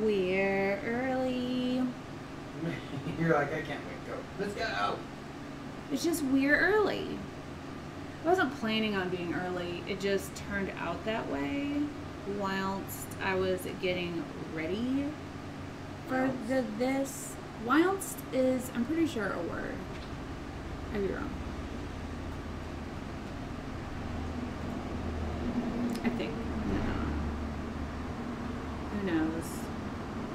We're early. You're like, I can't wait. Go. Let's go. It's just we're early. I wasn't planning on being early. It just turned out that way whilst I was getting ready for the this. Whilst is I'm pretty sure a word. I could be wrong. I think. No. Who knows?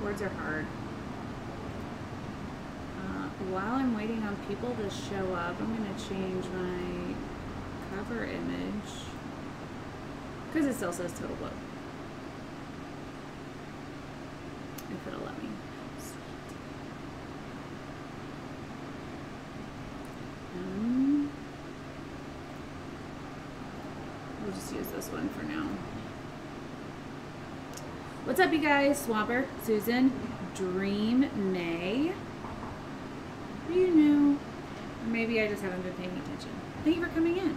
Words are hard. Uh, while I'm waiting on people to show up, I'm going to change my cover image because it still says Total Boat. If it'll let me. Um, we'll just use this one for now. What's up, you guys? Swamper, Susan, Dream, May. You know, maybe I just haven't been paying attention. Thank you for coming in,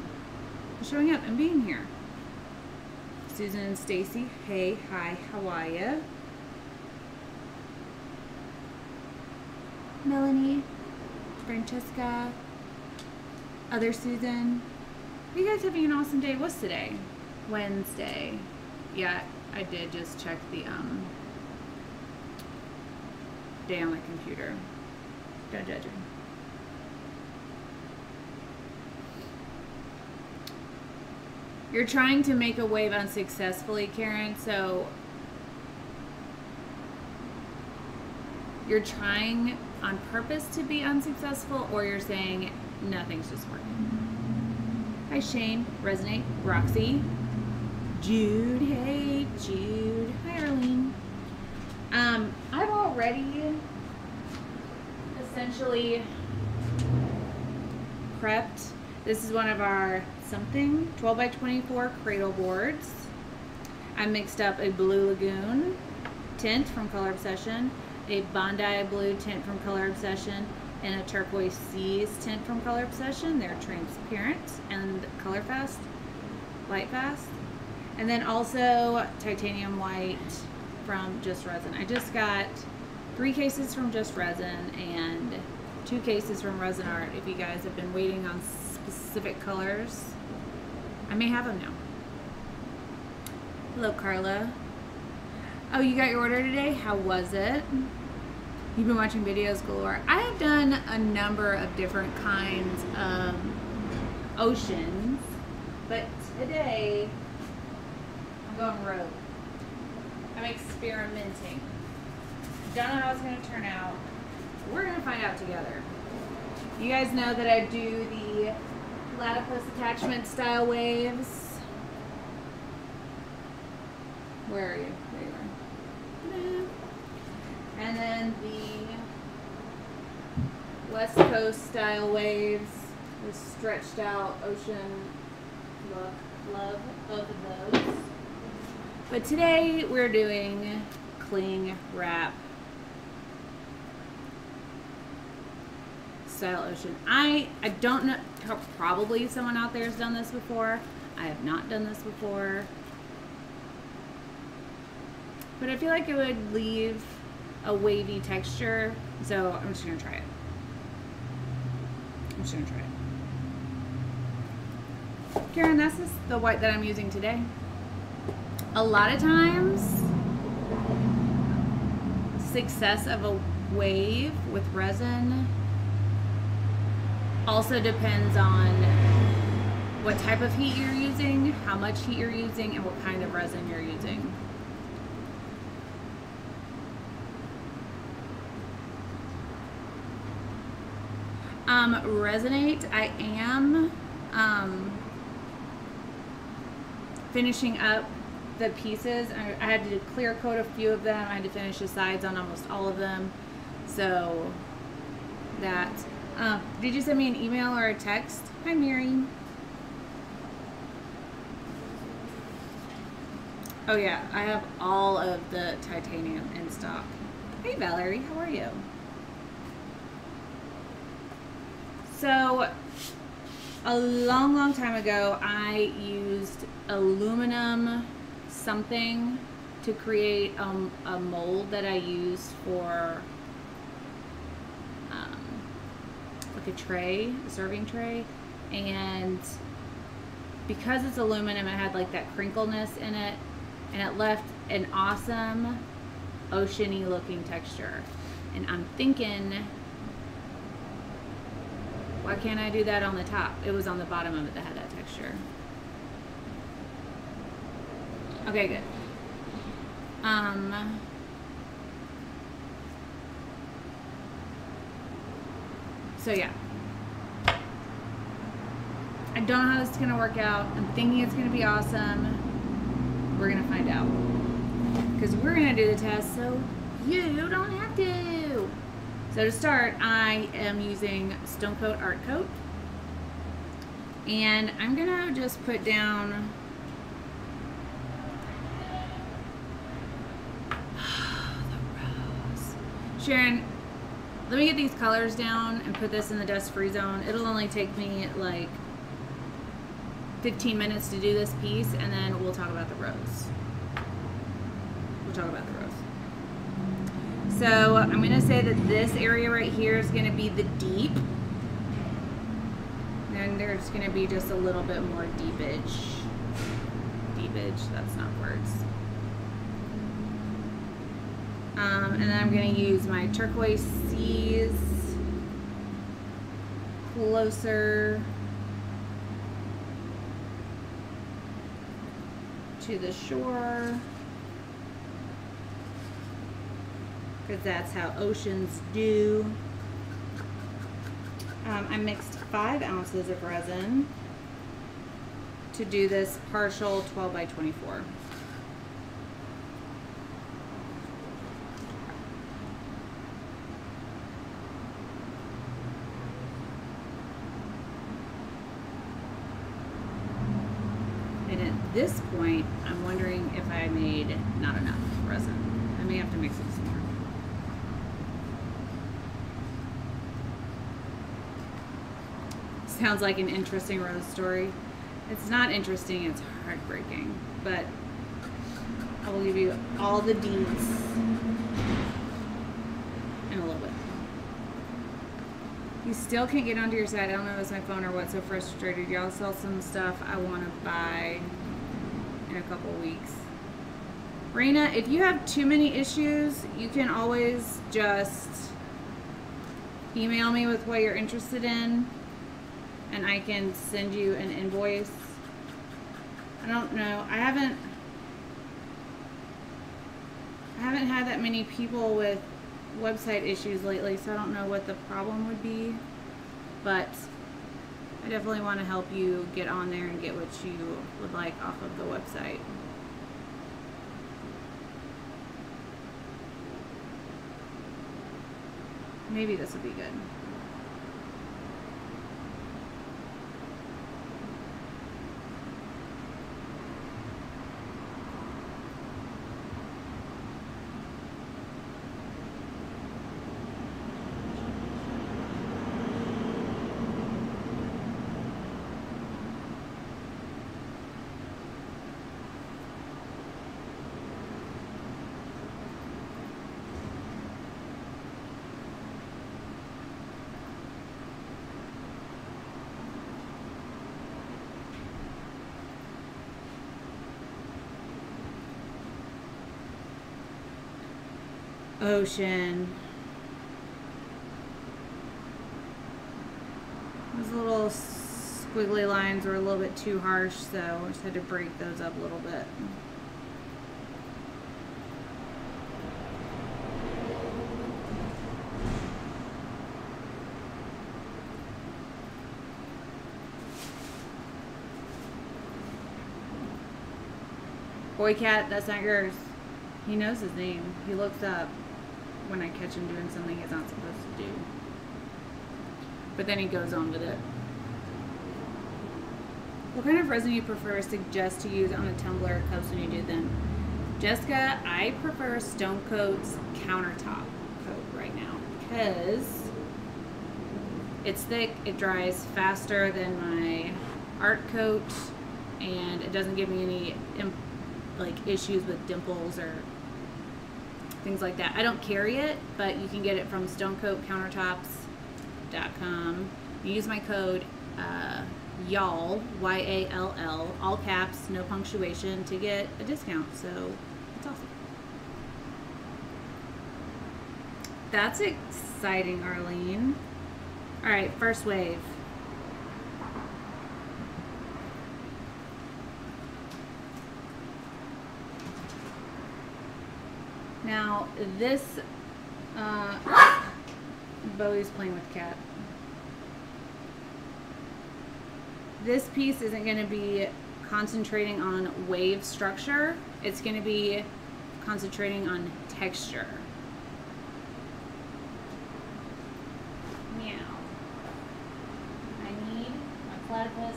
and showing up, and being here. Susan and Stacy, hey, hi, how are ya? Melanie, Francesca, other Susan. Are you guys having an awesome day? What's today? Wednesday. Yeah, I did just check the um day on the computer. Don't judge me. You're trying to make a wave unsuccessfully, Karen, so you're trying on purpose to be unsuccessful or you're saying nothing's just working. Hi Shane, Resonate, Roxy, Jude, hey Jude, hi Arlene. Um, I've already essentially prepped. This is one of our something 12 by 24 cradle boards. I mixed up a Blue Lagoon tint from Color Obsession, a Bondi Blue tint from Color Obsession, and a Turquoise Seas tint from Color Obsession. They're transparent and color fast, light fast. And then also titanium white from Just Resin. I just got three cases from Just Resin and two cases from Resin Art. If you guys have been waiting on specific colors, I may have them now. Hello, Carla. Oh, you got your order today? How was it? You've been watching videos galore. I have done a number of different kinds of oceans, but today I'm going rogue. I'm experimenting. Don't know how it's going to turn out. We're going to find out together. You guys know that I do the platypus attachment style waves. Where are you? There you are. And then the West Coast style waves with stretched out ocean look. Love both of those. But today we're doing cling wrap style ocean. I I don't know. Probably someone out there has done this before. I have not done this before. But I feel like it would leave a wavy texture. So I'm just gonna try it. I'm just gonna try it. Karen, that's just the white that I'm using today. A lot of times, success of a wave with resin also depends on what type of heat you're using, how much heat you're using, and what kind of resin you're using. Um, Resonate, I am um, finishing up the pieces. I, I had to clear coat a few of them. I had to finish the sides on almost all of them. So that. Uh, did you send me an email or a text? Hi, Mary. Oh yeah, I have all of the titanium in stock. Hey Valerie, how are you? So, a long, long time ago, I used aluminum something to create um, a mold that I used for um, like a tray, a serving tray, and because it's aluminum, it had like that crinkleness in it, and it left an awesome oceany looking texture. And I'm thinking, why can't I do that on the top? It was on the bottom of it that had that texture. Okay, good. Um, so yeah. I don't know how this is gonna work out. I'm thinking it's gonna be awesome. We're gonna find out. Because we're gonna do the test so you don't have to. So to start, I am using Stone Coat Art Coat. And I'm gonna just put down the rose. Sharon, let me get these colors down and put this in the dust free zone. It'll only take me like 15 minutes to do this piece and then we'll talk about the rose. We'll talk about the rose. So I'm going to say that this area right here is going to be the deep. And there's going to be just a little bit more deepage. Deepage, that's not words. Um, and then I'm going to use my turquoise seas closer to the shore because that's how oceans do. Um, I mixed five ounces of resin to do this partial 12 by 24. this point, I'm wondering if I made not enough resin. I may have to mix it some more. Sounds like an interesting rose story. It's not interesting, it's heartbreaking, but I will give you all the deeds in a little bit. You still can't get onto your site. I don't know if it's my phone or what. So frustrated. Y'all sell some stuff I want to buy in a couple weeks. Raina, if you have too many issues, you can always just email me with what you're interested in and I can send you an invoice. I don't know. I haven't I haven't had that many people with website issues lately, so I don't know what the problem would be. But I definitely want to help you get on there and get what you would like off of the website. Maybe this would be good. Ocean. Those little squiggly lines were a little bit too harsh, so I just had to break those up a little bit. Boy cat, that's not yours. He knows his name. He looks up when I catch him doing something he's not supposed to do. But then he goes on with it. What kind of resin do you prefer suggest to use on a tumbler or cups when you do them? Jessica, I prefer Stone Coat's countertop coat right now because it's thick, it dries faster than my art coat, and it doesn't give me any like issues with dimples or things like that. I don't carry it, but you can get it from stonecoatcountertops.com. Use my code uh, y'all Y A L L all caps, no punctuation to get a discount. So it's awesome. That's exciting, Arlene. All right, first wave. Now this uh, Bowie's playing with cat. This piece isn't going to be concentrating on wave structure. It's going to be concentrating on texture. Meow. I need a platypus.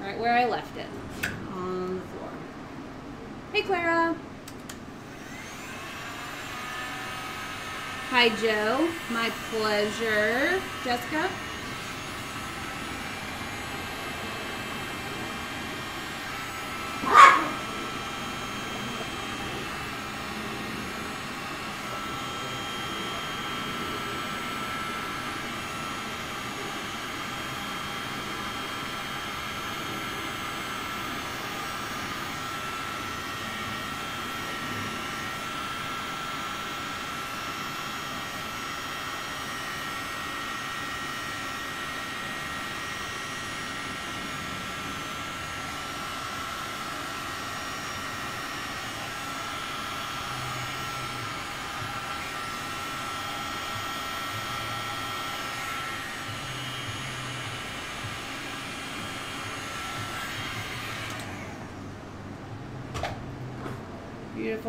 Right where I left it. On the floor. Hey Clara. Hi Joe. My pleasure. Jessica.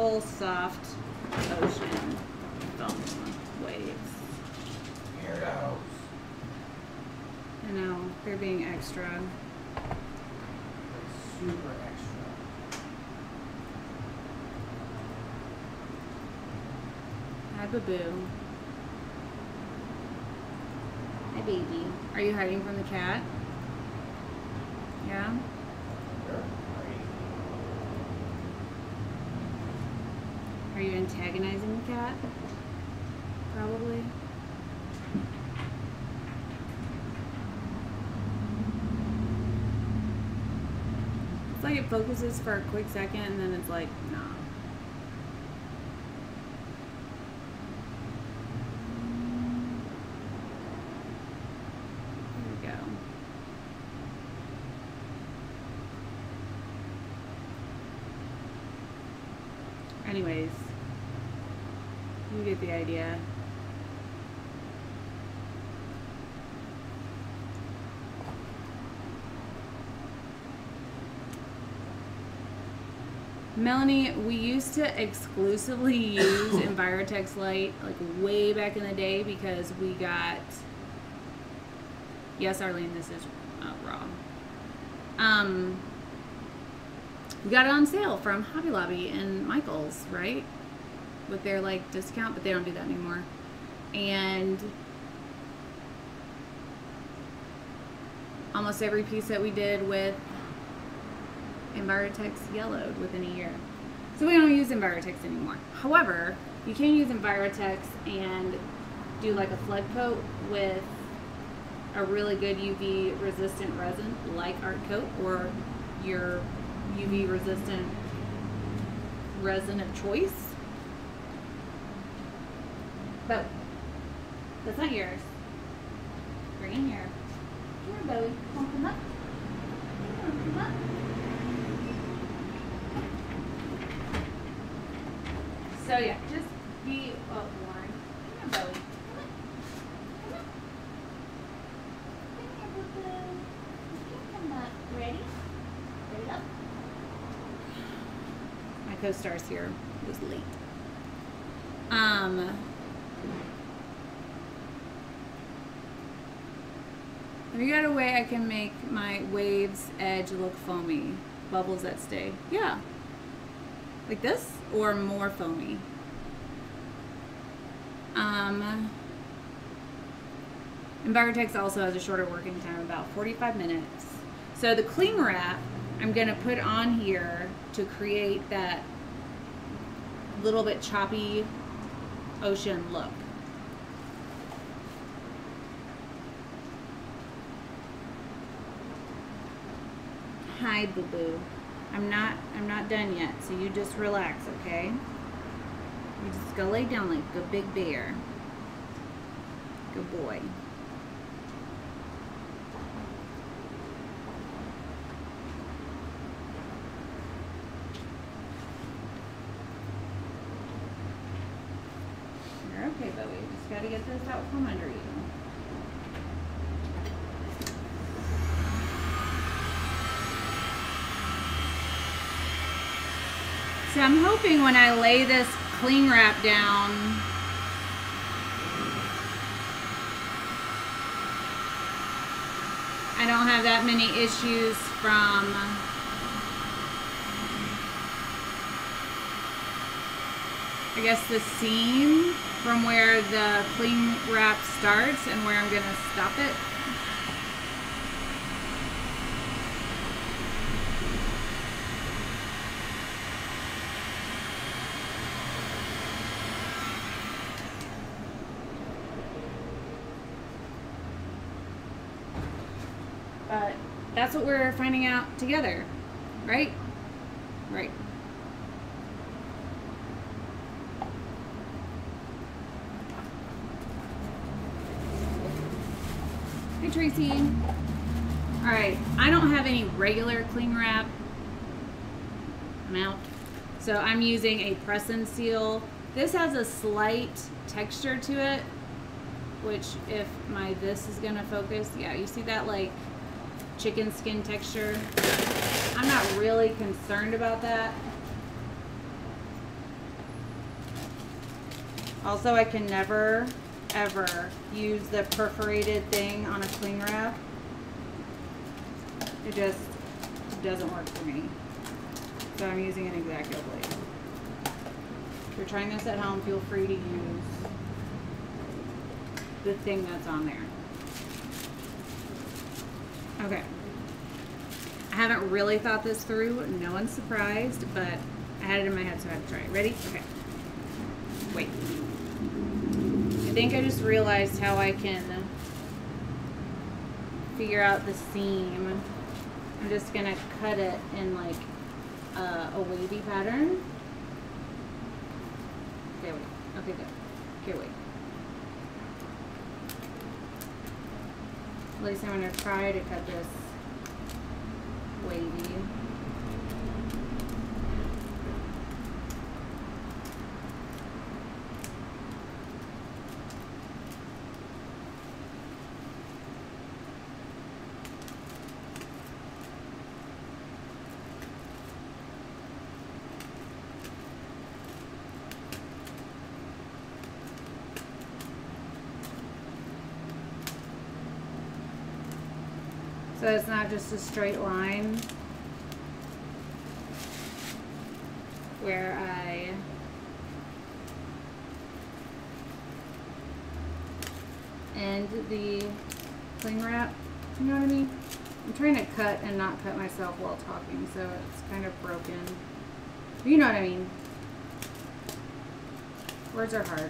Beautiful, soft ocean foam waves. Weirdos. I know, they're being extra. Like super extra. Hi, Baboo. Hi, baby. Are you hiding from the cat? Yeah? They're crazy. Are you antagonizing the cat? Probably. It's like it focuses for a quick second and then it's like, nah. There we go. Anyways, you get the idea. Melanie, we used to exclusively use Envirotex Lite like way back in the day because we got. Yes, Arlene, this is uh, raw. Um, we got it on sale from Hobby Lobby and Michaels, right? With their like discount, but they don't do that anymore. And almost every piece that we did with Envirotex yellowed within a year. So we don't use Envirotex anymore. However, you can use Envirotex and do like a flood coat with a really good UV resistant resin like Art Coat or your UV resistant resin of choice. But that's not yours. Bring in here. Bowie. Come on, come up. Come on, come up. So yeah, just be oh, Warren. Come here, Bowie. Come on. Come on. Come here, boo boo. Come on. Ready? Ready up. My co-star's here. It was late. Um. Have you got a way I can make my waves edge look foamy? Bubbles that stay. Yeah. Like this? Or more foamy? Um, Envirotex also has a shorter working time, about 45 minutes. So the cling wrap, I'm gonna put on here to create that little bit choppy ocean look. Hi, boo boo. I'm not. I'm not done yet. So you just relax, okay? You just go lay down like a big bear. Good boy. You're okay, Bowie. Just gotta get this out from under you. So I'm hoping when I lay this cling wrap down, I don't have that many issues from I guess the seam from where the cling wrap starts and where I'm going to stop it. But that's what we're finding out together, right? Right. Hey, Tracy. All right, I don't have any regular cling wrap. I'm out. So I'm using a press and seal. This has a slight texture to it, which if my this is gonna focus, yeah, you see that like chicken skin texture. I'm not really concerned about that. Also, I can never, ever use the perforated thing on a cling wrap. It just doesn't work for me. So I'm using an X-Acto blade. If you're trying this at home, feel free to use the thing that's on there. Okay. I haven't really thought this through. No one's surprised, but I had it in my head, so I had to try it. Ready? Okay. Wait. I think I just realized how I can figure out the seam. I'm just gonna cut it in like uh, a wavy pattern. Okay, wait. Okay, good. Okay, wait. At least I'm gonna try to cut this wavy. So it's not just a straight line where I end the cling wrap. You know what I mean? I'm trying to cut and not cut myself while talking, so it's kind of broken. You know what I mean? Words are hard.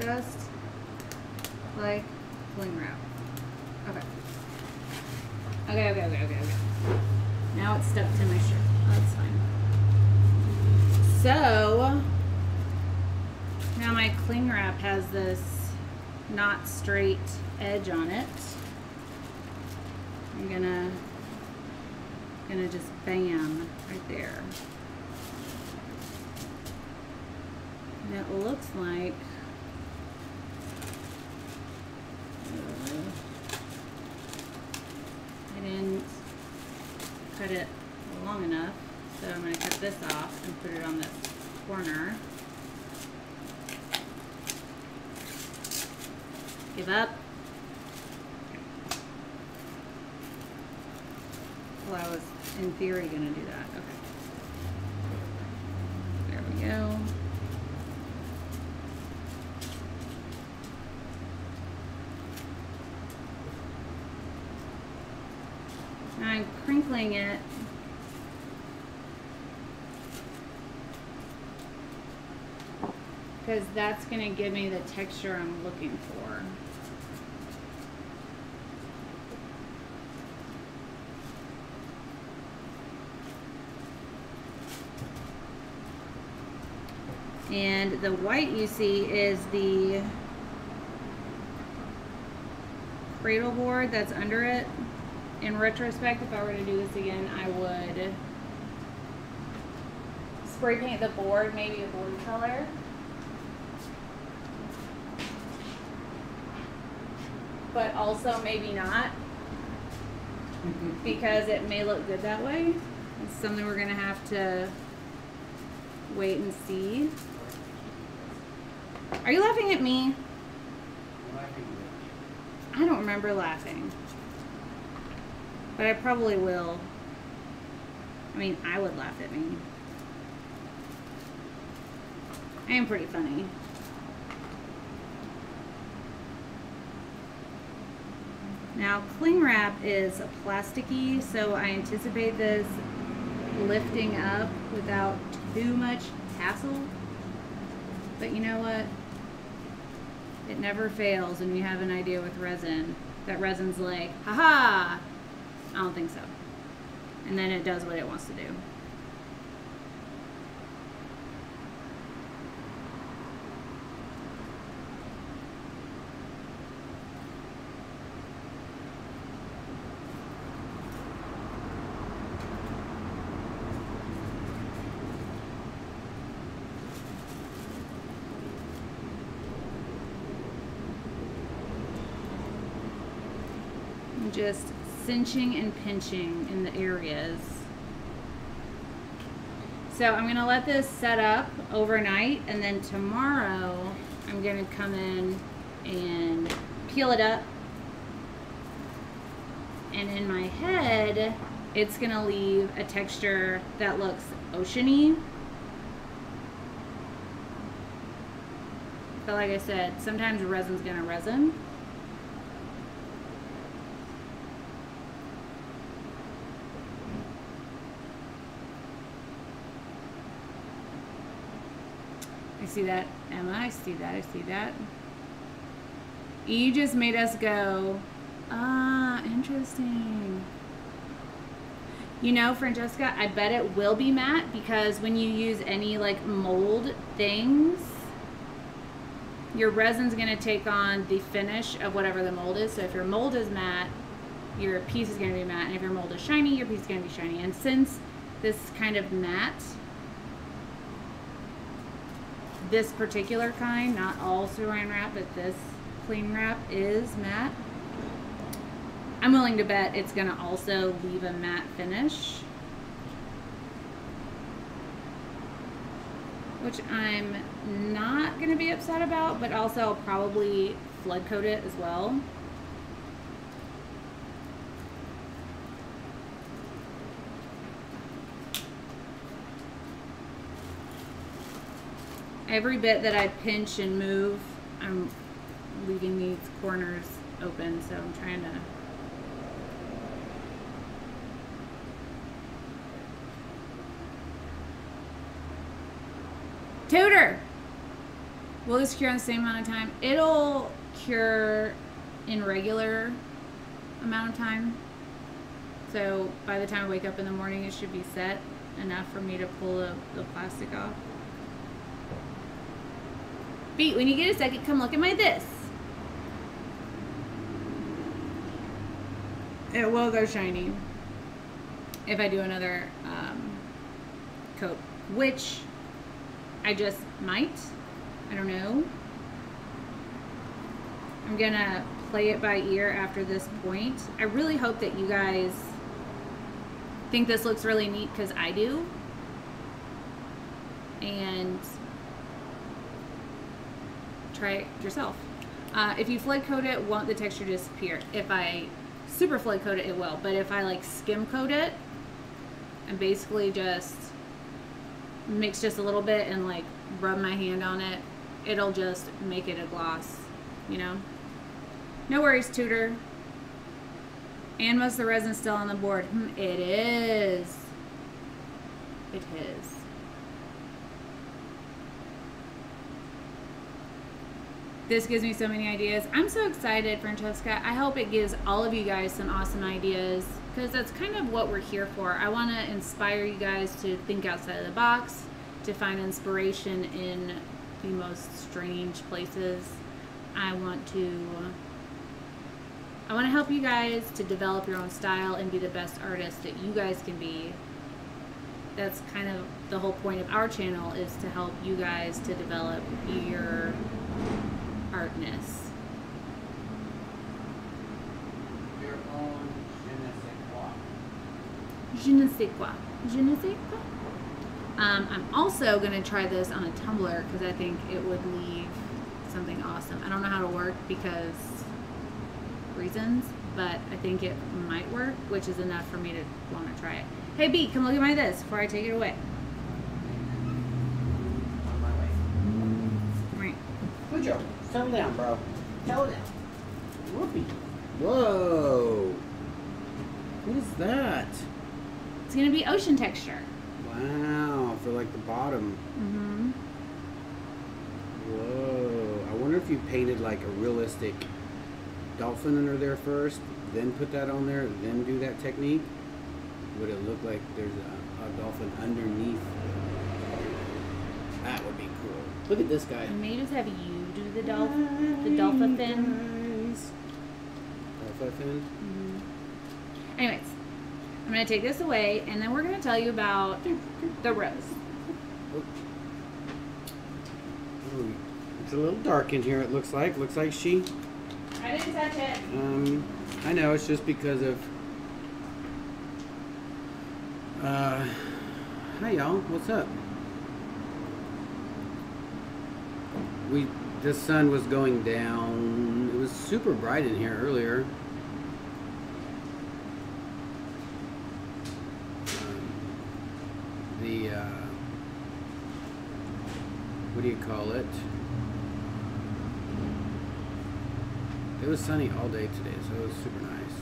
Just like cling wrap. Okay. Okay, okay, okay, okay, okay. Now it's stuck to my shirt. That's fine. So, now my cling wrap has this not straight edge on it. I'm gonna, gonna just bam right there. And it looks like I didn't cut it long enough, so I'm going to cut this off and put it on this corner. Give up. Well, I was in theory going to do that. Okay. There we go. Now It. Because that's going to give me the texture I'm looking for. And the white you see is the cradle board that's under it. In retrospect, if I were to do this again, I would spray paint the board, maybe a blue color. But also maybe not, because it may look good that way. It's something we're gonna have to wait and see. Are you laughing at me? I don't remember laughing. But I probably will. I mean, I would laugh at me. I am pretty funny. Now, cling wrap is plasticky, so I anticipate this lifting up without too much hassle. But you know what? It never fails when you have an idea with resin. That resin's like, haha! I don't think so. And then it does what it wants to do. just cinching and pinching in the areas. So I'm gonna let this set up overnight and then tomorrow I'm gonna come in and peel it up. And in my head, it's gonna leave a texture that looks oceany. But like I said, sometimes resin's gonna resin. See that, Emma. I see that. I see that. E just made us go, ah, interesting. You know, Francesca, I bet it will be matte because when you use any like mold things, your resin's going to take on the finish of whatever the mold is. So if your mold is matte, your piece is going to be matte. And if your mold is shiny, your piece is going to be shiny. And since this kind of matte this particular kind, not all saran wrap, but this cling wrap is matte. I'm willing to bet it's going to also leave a matte finish. Which I'm not going to be upset about, but also I'll probably flood coat it as well. Every bit that I pinch and move, I'm leaving these corners open, so I'm trying to Tutor! Will this cure in the same amount of time? It'll cure in regular amount of time. So by the time I wake up in the morning, it should be set enough for me to pull the, the plastic off. When you get a second, come look at my this. It will go shiny if I do another um, coat, which I just might. I don't know. I'm gonna play it by ear after this point. I really hope that you guys think this looks really neat because I do. And try it yourself. Uh, if you flood coat it, won't the texture disappear? If I super flood coat it, it will. But if I like skim coat it and basically just mix just a little bit and like rub my hand on it, it'll just make it a gloss, you know? No worries, tutor. And most of the resin still on the board. Hmm, it is. It is. This gives me so many ideas. I'm so excited, Francesca. I hope it gives all of you guys some awesome ideas because that's kind of what we're here for. I want to inspire you guys to think outside of the box, to find inspiration in the most strange places. I want to I want to help you guys to develop your own style and be the best artist that you guys can be. That's kind of the whole point of our channel is to help you guys to develop your artness. Your own je ne sais quoi. Je ne sais quoi. Je ne sais quoi. Um, I'm also going to try this on a tumbler because I think it would leave something awesome. I don't know how to work because reasons, but I think it might work, which is enough for me to want to try it. Hey B, come look at my this before I take it away. On my way. Right. Good job. Settle down, bro. Settle down. Whoopee. Whoa! What is that? It's gonna be ocean texture. Wow, for like the bottom. Mm-hmm. Whoa. I wonder if you painted like a realistic dolphin under there first, then put that on there, then do that technique. Would it look like there's a, a dolphin underneath? That would be cool. Look at this guy. And maybe just have you do the dolphin, the dolphin fin. Dolphin? Mm-hmm. Anyways, I'm gonna take this away, and then we're gonna tell you about the rose. Ooh, It's a little dark in here, it looks like. Looks like she I didn't touch it. Um, I know it's just because of. Uh, hi y'all, what's up? We the sun was going down. It was super bright in here earlier. Um, the uh, what do you call it? It was sunny all day today, so it was super nice.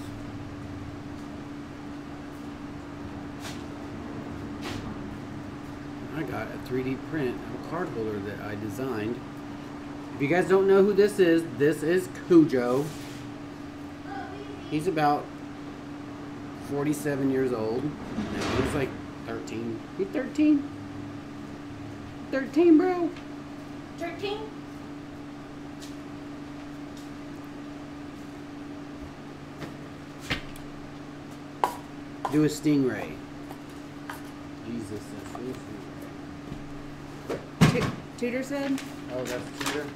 I got a 3D print of a card holder that I designed. If you guys don't know who this is, this is Cujo. He's about 47 years old. No, he's like 13. You 13? 13, bro? 13. Do a stingray. Jesus, that's do a stingray. Tu- Tudor said. Oh, that's Tudor?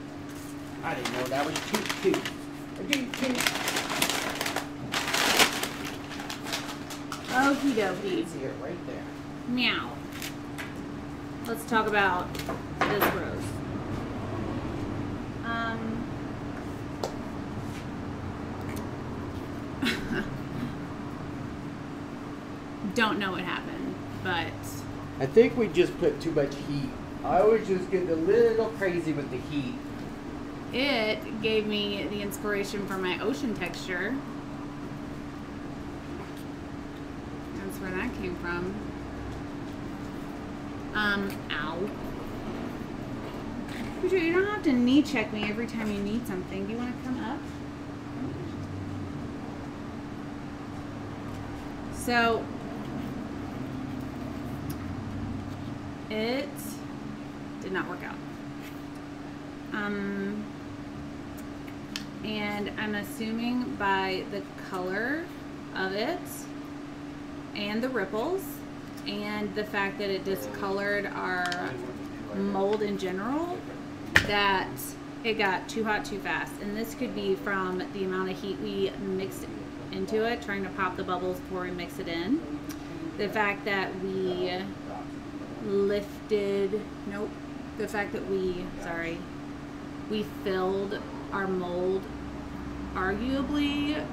I didn't know that was toot toot. Toot toot. Okie You dokie. see it right there. Meow. Let's talk about this rose. Don't know what happened, but I think we just put too much heat. I was just getting a little crazy with the heat. it gave me the inspiration for my ocean texture. That's where that came from. Um, ow. You don't have to knee check me every time you need something. Do you want to come up? So, it did not work out. Um, and I'm assuming by the color of it and the ripples and the fact that it discolored our mold in general that it got too hot too fast and this could be from the amount of heat we mixed into it trying to pop the bubbles before we mix it in the fact that we lifted nope the fact that we sorry we filled our mold arguably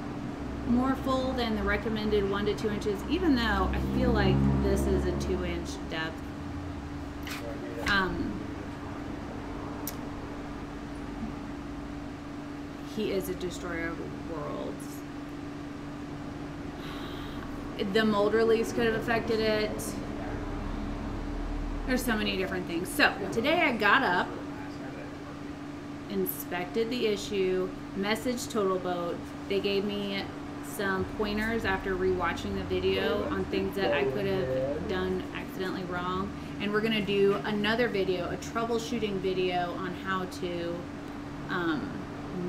more full than the recommended one to two inches even though i feel like this is a two inch depth um he is a destroyer of worlds the mold release could have affected it. There's so many different things. So today I got up, inspected the issue, messaged Total Boat. They gave me some pointers after rewatching the video on things that I could have done accidentally wrong. And we're gonna do another video, a troubleshooting video on how to um,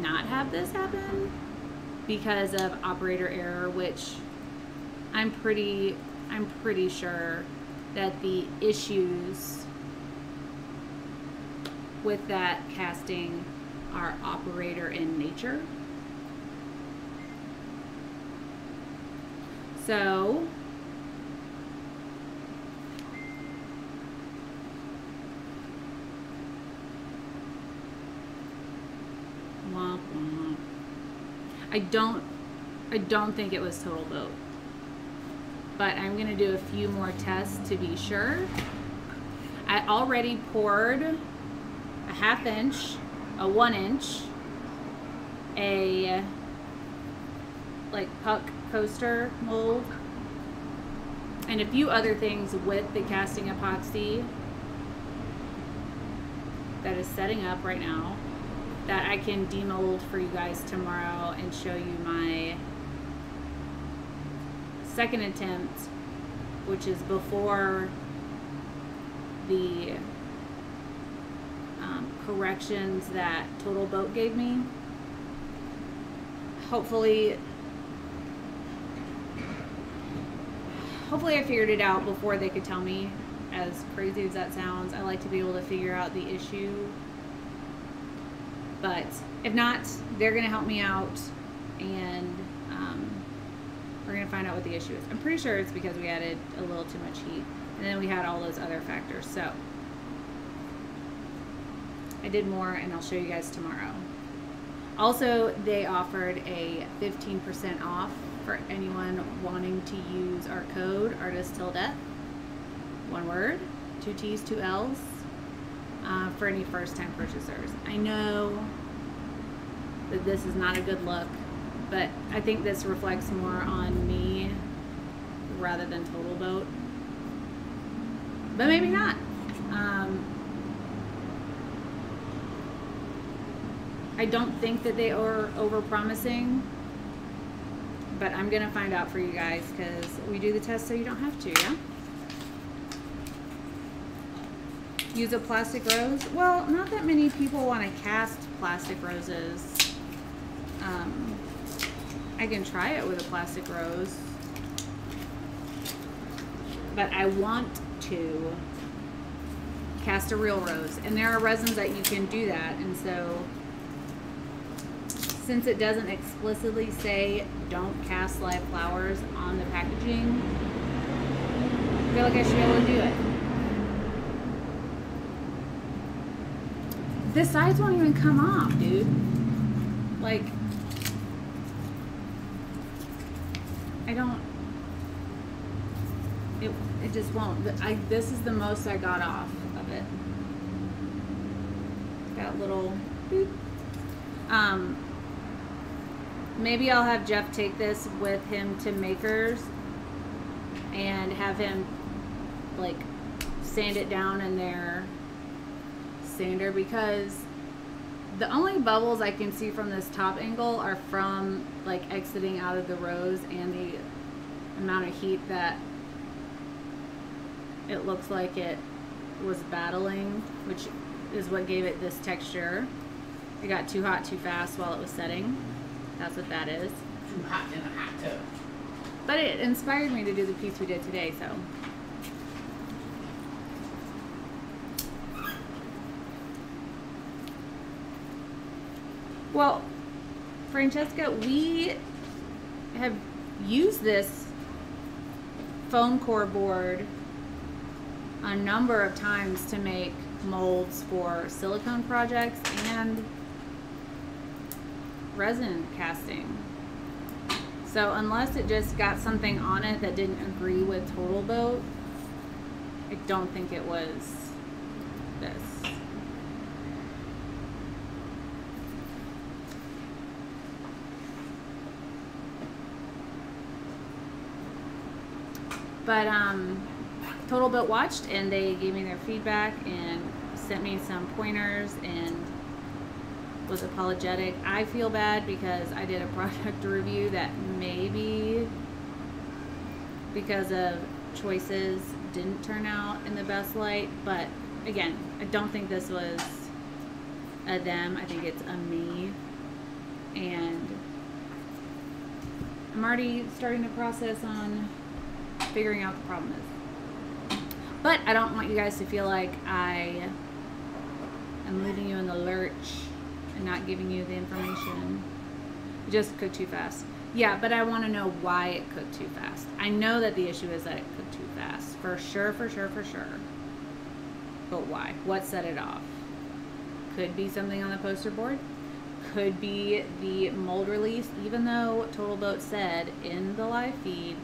not have this happen because of operator error, which I'm pretty, I'm pretty sure that the issues with that casting are operator in nature. So. I don't, I don't think it was total boat. But I'm gonna do a few more tests to be sure. I already poured a half inch, a one inch, a like puck coaster mold, and a few other things with the casting epoxy that is setting up right now that I can demold for you guys tomorrow and show you my second attempt, which is before the um, corrections that Total Boat gave me. Hopefully, hopefully I figured it out before they could tell me. As crazy as that sounds, I like to be able to figure out the issue. But if not, they're going to help me out and we're going to find out what the issue is. I'm pretty sure it's because we added a little too much heat and then we had all those other factors. So I did more and I'll show you guys tomorrow. Also, they offered a 15% off for anyone wanting to use our code, Artist Till Death. One word, two T's, two L's, uh, for any first time purchasers. I know that this is not a good look, but I think this reflects more on me rather than Total Boat. But maybe not. Um, I don't think that they are over promising, but I'm gonna find out for you guys because we do the test so you don't have to, yeah? Use a plastic rose? Well, not that many people want to cast plastic roses. Um, I can try it with a plastic rose. But I want to cast a real rose. And there are resins that you can do that. And so, since it doesn't explicitly say don't cast live flowers on the packaging, I feel like I should be able to do it. The sides won't even come off, dude. Like, I don't. It it just won't. I this is the most I got off of it. That little. Boop. Um. Maybe I'll have Jeff take this with him to Makers and have him like sand it down in their sander because the only bubbles I can see from this top angle are from like exiting out of the rose and the amount of heat that it looks like it was battling, which is what gave it this texture. It got too hot too fast while it was setting. That's what that is. Too hot in a hot tub. But it inspired me to do the piece we did today, so. Well, Francesca, we have used this foam core board a number of times to make molds for silicone projects and resin casting. So unless it just got something on it that didn't agree with Total Boat, I don't think it was this. But um, Total Boat watched and they gave me their feedback and sent me some pointers and was apologetic. I feel bad because I did a product review that maybe because of choices didn't turn out in the best light. But again, I don't think this was a them. I think it's a me. And I'm already starting the process on figuring out the problem is. But I don't want you guys to feel like I am leaving you in the lurch and not giving you the information. It just cooked too fast. Yeah, but I want to know why it cooked too fast. I know that the issue is that it cooked too fast. For sure, for sure, for sure. But why? What set it off? Could be something on the poster board. Could be the mold release, even though Total Boat said in the live feed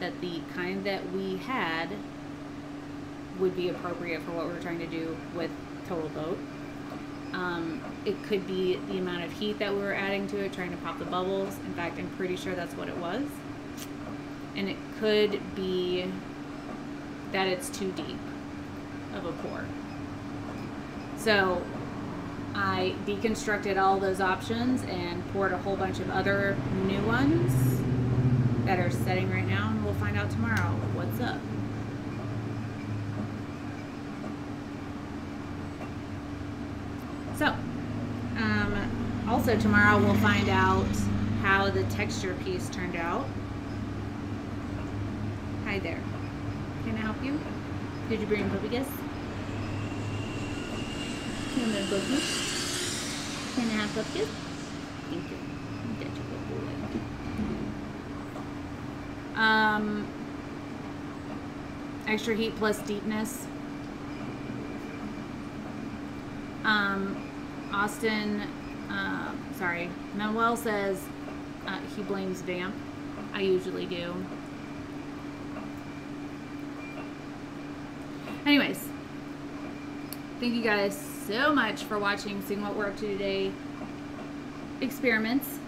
that the kind that we had would be appropriate for what we're trying to do with Total Boat. Um, it could be the amount of heat that we were adding to it, trying to pop the bubbles. In fact, I'm pretty sure that's what it was. And it could be that it's too deep of a pour. So I deconstructed all those options and poured a whole bunch of other new ones that are setting right now, out tomorrow what's up. So, um, also tomorrow we'll find out how the texture piece turned out. Hi there. Can I help you? Did you bring gifts? Can I? Can I have? Thank you. That's a good boy. Um, extra heat plus deepness. Um, Austin, uh, sorry, Manuel says uh, he blames Vamp. I usually do. Anyways, thank you guys so much for watching, seeing what we're up to today. Experiments.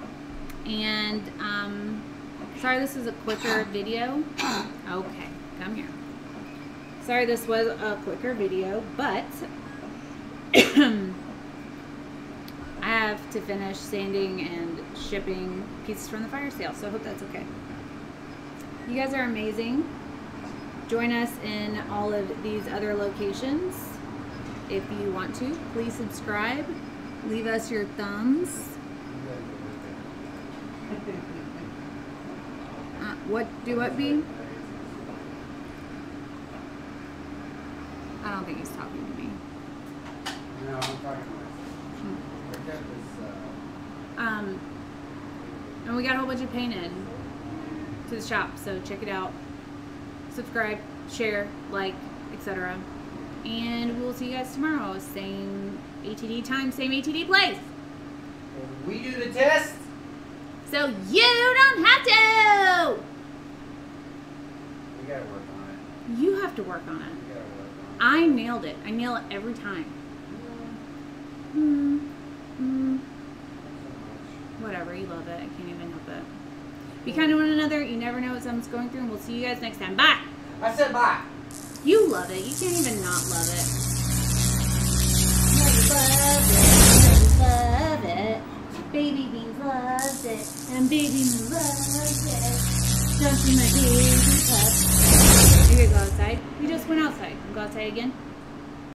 And, um, sorry this is a quicker video. Okay, come here. Sorry this was a quicker video, but I have to finish sanding and shipping pieces from the fire sale, so I hope that's okay. You guys are amazing. Join us in all of these other locations. If you want to, please subscribe. Leave us your thumbs. What do what be? I don't think he's talking to me. No, I'm talking about. I got this, uh, Um, and we got a whole bunch of paint in to the shop, so check it out. Subscribe, share, like, etc. And we'll see you guys tomorrow. Same ATD time, same ATD place. we do the test. So you don't have to. We gotta work on it. You have to work on it. We gotta work on it. I nailed it. I nail it every time. Hmm. Hmm. Whatever. You love it. I can't even help it. Be kind to one another. You never know what someone's going through. And we'll see you guys next time. Bye. I said bye. You love it. You can't even not love it. Love it. Love it. Baby beans loves it. And baby Moo loves it. Don't. You go outside. We just went outside. Go outside again.